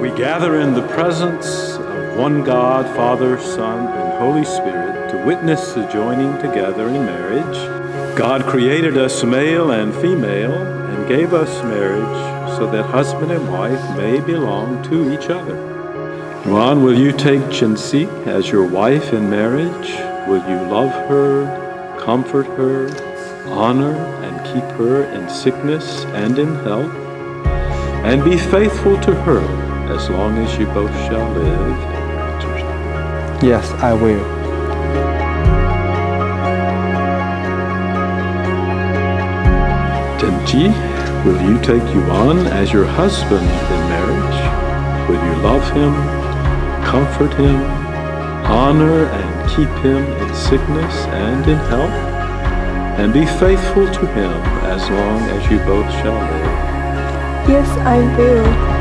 We gather in the presence of one God, Father, Son, and Holy Spirit to witness the joining together in marriage. God created us male and female and gave us marriage so that husband and wife may belong to each other. Yuan, will you take Chenxi as your wife in marriage? Will you love her, comfort her, honor, and keep her in sickness and in health? And be faithful to her as long as you both shall live. Yes, I will. Tenji, will you take Yuan as your husband in marriage? Will you love him, comfort him, honor and keep him in sickness and in health? And be faithful to him as long as you both shall live. Yes, I will.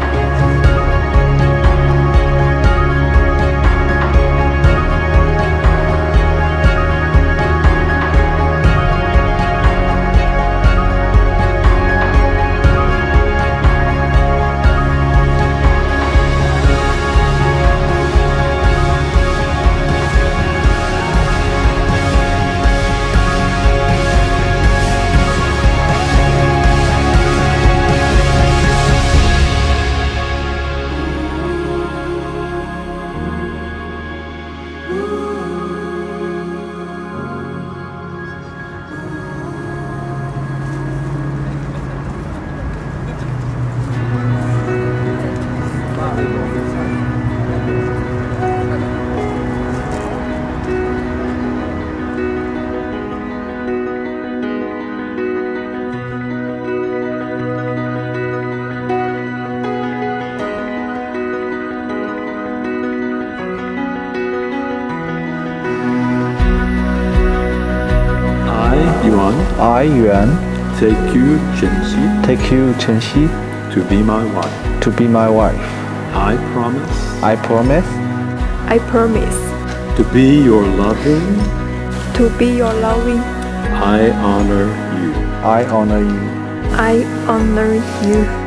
Yuan, I, Yuan, take you, Chenxi, take you, Chenxi, to be my wife. to be my wife. I promise I promise I promise to be your loving. to be your loving. I honor you. I honor you. I honor you.